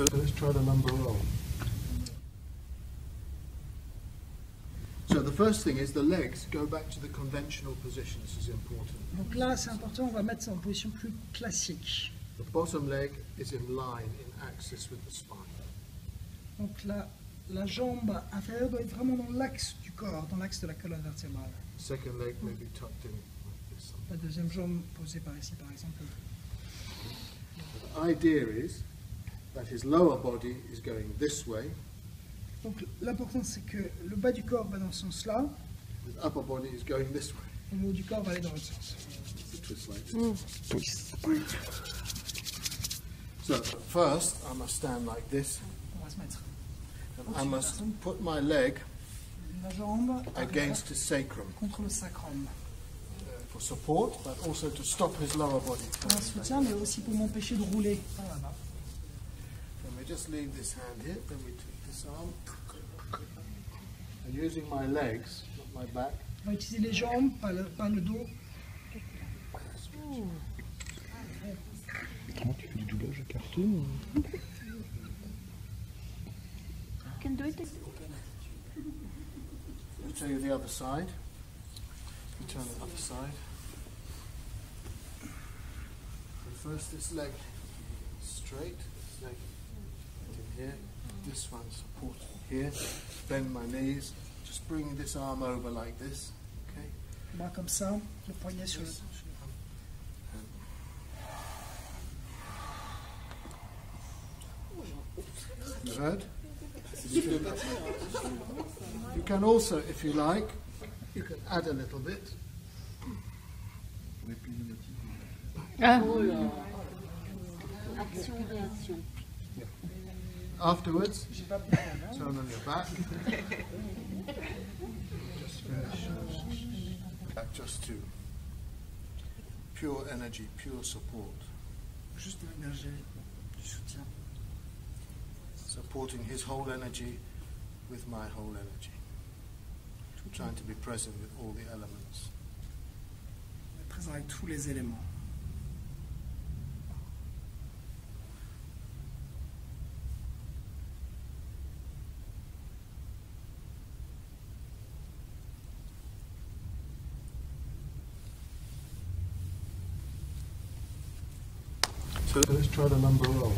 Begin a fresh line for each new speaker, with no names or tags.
So let's try the lumbar roll. So the first thing is the legs go back to the conventional position. This is important.
Donc là, c'est important, on va mettre ça en position plus classique.
The bottom leg is in line, in axis with the spine.
Donc là, la jambe inférieure doit être vraiment dans l'axe du corps, dans l'axe de la colonne vertébrale.
Second leg may be tucked in like this.
La deuxième jambe posée par ici, par exemple.
The idea is that his lower body is going this way,
Donc l'important, c'est que le bas du corps va dans ce sens-là,
his upper body is going this way.
et le haut du corps va aller dans l'autre sens.
Twist like this. So first, I must stand like this,
On va se mettre
I must put my leg
la jambe
against his sacrum
contre le sacrum.
for support, but also to stop his lower body.
Pour un soutien, mais aussi pour m'empêcher de rouler. par là-bas.
Then we just leave this hand here, then we take this arm, and using my legs, not my back,
On va utiliser les jambes, pas le, pas le dos.
Comment tu fais du doublage à cartoon
can do it.
I'll show you the other side. We turn the other side. So first this leg straight, this leg in here, this one supported here. Bend my knees, just bring this arm over like this. Okay.
Bras comme ça, le poignet sur le...
You heard? You can also, if you like, you can add a little bit.
Action, réaction.
Afterwards, turn on your back. Just finish. Back just to pure energy, pure support.
Juste l'énergie du soutien.
Supporting his whole energy with my whole energy. Trying to be present with all the elements.
Présent avec tous les éléments.
So let's try the lumbar roll.